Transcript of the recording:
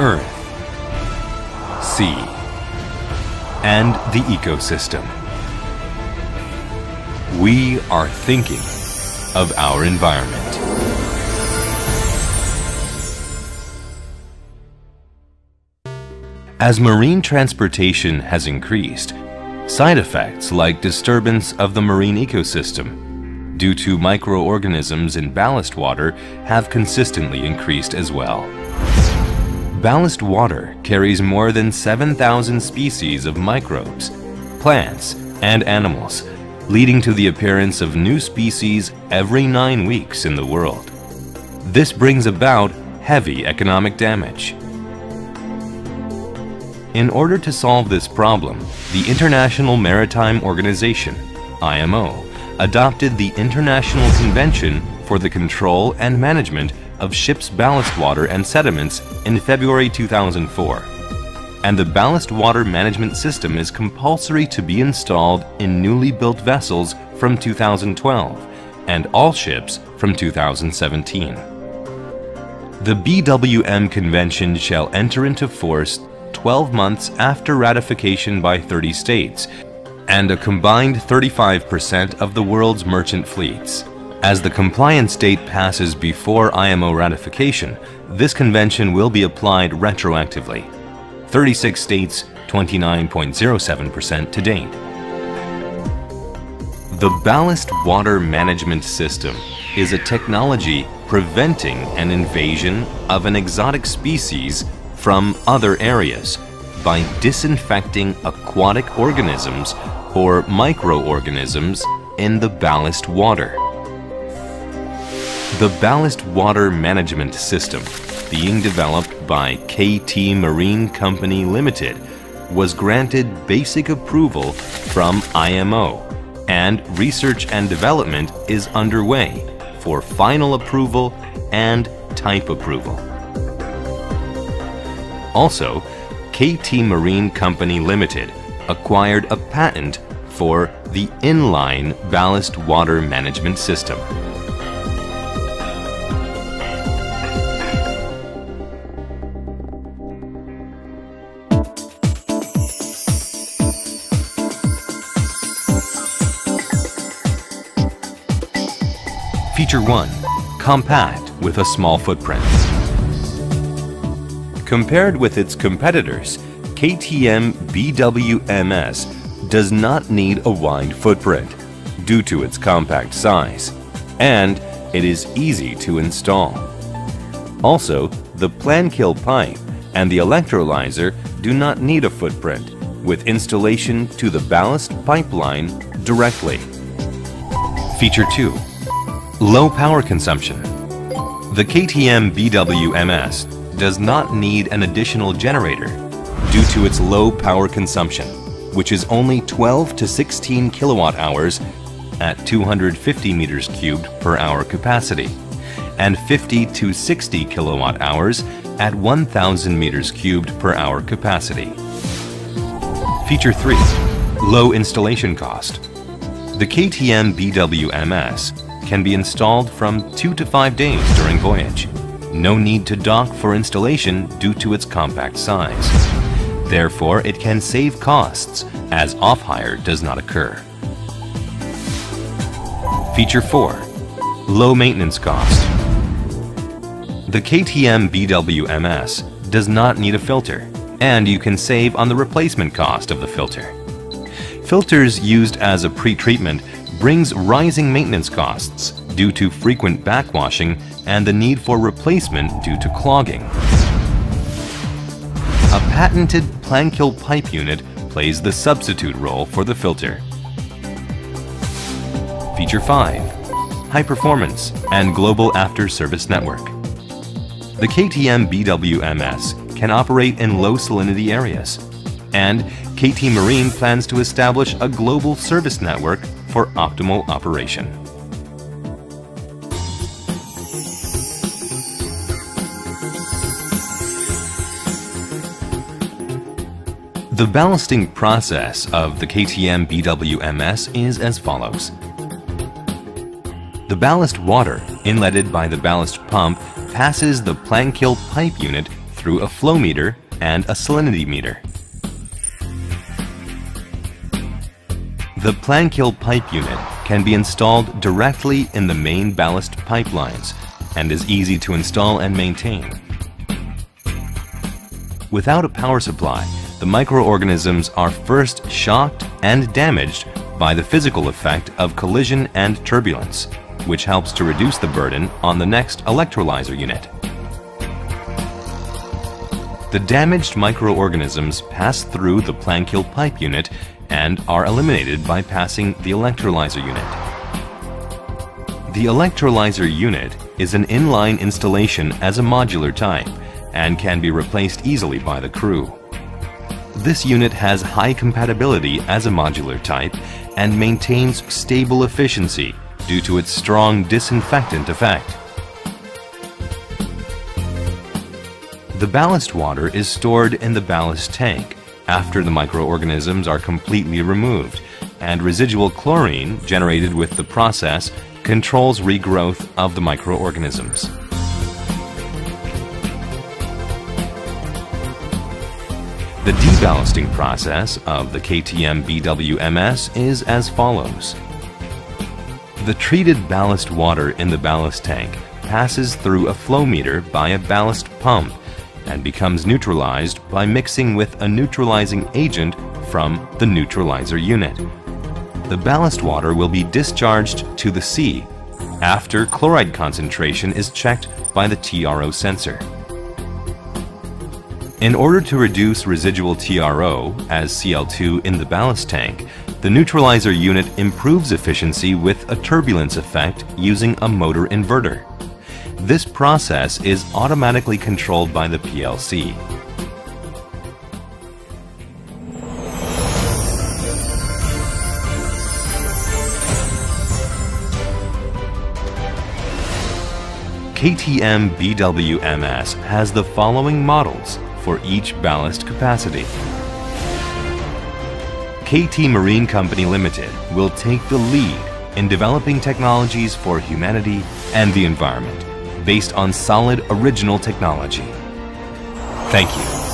Earth, sea, and the ecosystem. We are thinking of our environment. As marine transportation has increased, side effects like disturbance of the marine ecosystem due to microorganisms in ballast water have consistently increased as well. Ballast water carries more than 7,000 species of microbes, plants, and animals, leading to the appearance of new species every nine weeks in the world. This brings about heavy economic damage. In order to solve this problem, the International Maritime Organization, IMO, adopted the International Convention for the Control and Management of Ships' Ballast Water and Sediments in February 2004. And the ballast water management system is compulsory to be installed in newly built vessels from 2012 and all ships from 2017. The BWM Convention shall enter into force 12 months after ratification by 30 states and a combined 35% of the world's merchant fleets. As the compliance date passes before IMO ratification, this convention will be applied retroactively. 36 states, 29.07% to date. The Ballast Water Management System is a technology preventing an invasion of an exotic species from other areas by disinfecting aquatic organisms or microorganisms in the ballast water. The Ballast Water Management System, being developed by KT Marine Company Limited, was granted basic approval from IMO, and research and development is underway for final approval and type approval. Also, KT Marine Company Limited acquired a patent for the inline ballast water management system. Feature 1. Compact with a small footprint. Compared with its competitors, KTM BWMS does not need a wide footprint due to its compact size, and it is easy to install. Also, the Plankill pipe and the electrolyzer do not need a footprint, with installation to the ballast pipeline directly. Feature 2. Low power consumption. The KTM BWMS does not need an additional generator due to its low power consumption, which is only 12 to 16 kilowatt hours at 250 meters cubed per hour capacity and 50 to 60 kilowatt hours at 1000 meters cubed per hour capacity. Feature 3. Low installation cost. The KTM BWMS can be installed from 2 to 5 days during voyage. No need to dock for installation due to its compact size. Therefore, it can save costs as off-hire does not occur. Feature 4. Low maintenance cost. The KTM BWMS does not need a filter, and you can save on the replacement cost of the filter. Filters used as a pre-treatment brings rising maintenance costs due to frequent backwashing and the need for replacement due to clogging. A patented Plankill pipe unit plays the substitute role for the filter. Feature 5. High Performance and Global After Service Network. The KTM BWMS can operate in low salinity areas, and KT Marine plans to establish a global service network for optimal operation. The ballasting process of the KTM BWMS is as follows. The ballast water, inletted by the ballast pump, passes the Plankill pipe unit through a flow meter and a salinity meter. The Plankill pipe unit can be installed directly in the main ballast pipelines and is easy to install and maintain. Without a power supply, the microorganisms are first shocked and damaged by the physical effect of collision and turbulence, which helps to reduce the burden on the next electrolyzer unit. The damaged microorganisms pass through the Plankill pipe unit and are eliminated by passing the electrolyzer unit. The electrolyzer unit is an inline installation as a modular type and can be replaced easily by the crew. This unit has high compatibility as a modular type and maintains stable efficiency due to its strong disinfectant effect. The ballast water is stored in the ballast tank after the microorganisms are completely removed, and residual chlorine generated with the process controls regrowth of the microorganisms. The deballasting process of the KTM BWMS is as follows. The treated ballast water in the ballast tank passes through a flow meter by a ballast pump and becomes neutralized by mixing with a neutralizing agent from the neutralizer unit. The ballast water will be discharged to the sea after chloride concentration is checked by the TRO sensor. In order to reduce residual TRO as Cl2 in the ballast tank, the neutralizer unit improves efficiency with a turbulence effect using a motor inverter. This process is automatically controlled by the PLC. KTM BWMS has the following models for each ballast capacity. KT Marine Company Limited will take the lead in developing technologies for humanity and the environment based on solid original technology. Thank you.